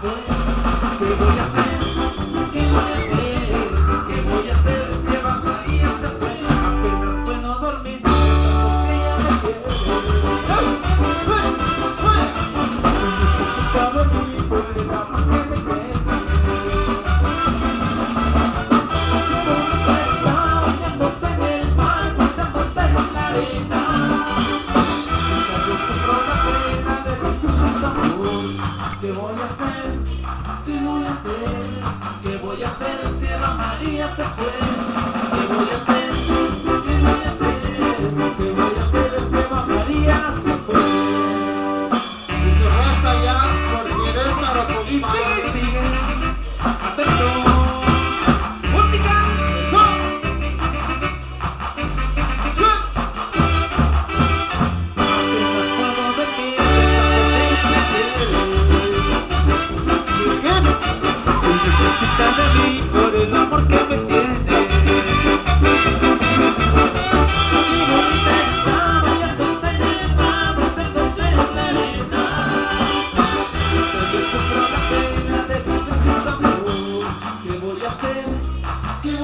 Te voy a hacer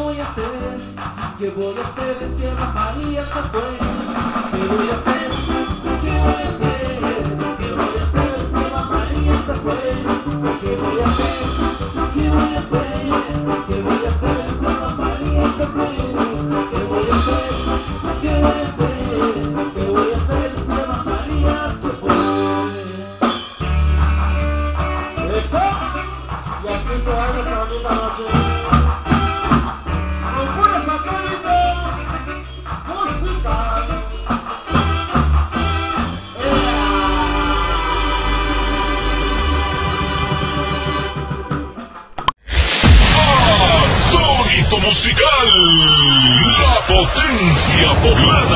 voy a hacer? ¿Qué voy a hacer? Decía la María se fue. ¿Qué voy a hacer? ¿Qué voy a hacer? ¿Qué voy a hacer? Decía la María se fue. ¿Qué voy a hacer? ¿Qué voy a hacer? Poblada.